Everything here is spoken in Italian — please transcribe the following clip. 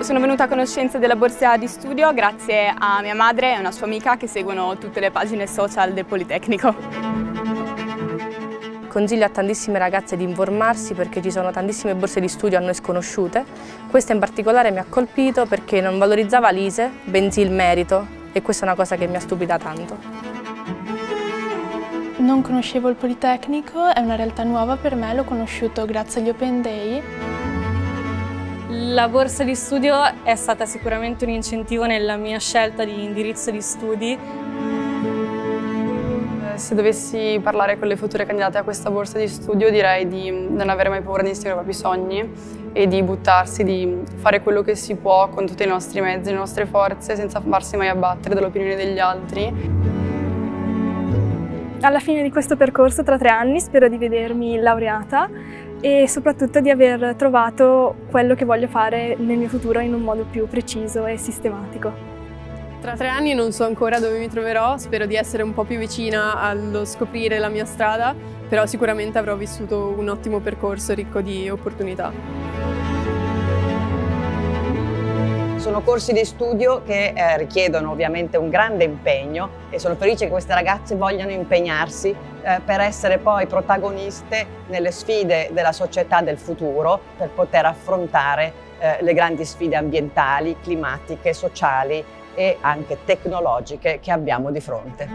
Sono venuta a conoscenza della borsa di studio grazie a mia madre e una sua amica che seguono tutte le pagine social del Politecnico. Consiglio a tantissime ragazze di informarsi perché ci sono tantissime borse di studio a noi sconosciute. Questa in particolare mi ha colpito perché non valorizzava l'ISE, bensì il merito e questa è una cosa che mi ha stupita tanto. Non conoscevo il Politecnico, è una realtà nuova per me, l'ho conosciuto grazie agli Open Day. La borsa di studio è stata sicuramente un incentivo nella mia scelta di indirizzo di studi. Eh, se dovessi parlare con le future candidate a questa borsa di studio direi di non avere mai paura di inseguire i propri sogni e di buttarsi, di fare quello che si può con tutti i nostri mezzi, le nostre forze, senza farsi mai abbattere dall'opinione degli altri. Alla fine di questo percorso, tra tre anni, spero di vedermi laureata e soprattutto di aver trovato quello che voglio fare nel mio futuro in un modo più preciso e sistematico. Tra tre anni non so ancora dove mi troverò, spero di essere un po' più vicina allo scoprire la mia strada, però sicuramente avrò vissuto un ottimo percorso ricco di opportunità. Sono corsi di studio che eh, richiedono ovviamente un grande impegno e sono felice che queste ragazze vogliano impegnarsi eh, per essere poi protagoniste nelle sfide della società del futuro, per poter affrontare eh, le grandi sfide ambientali, climatiche, sociali e anche tecnologiche che abbiamo di fronte.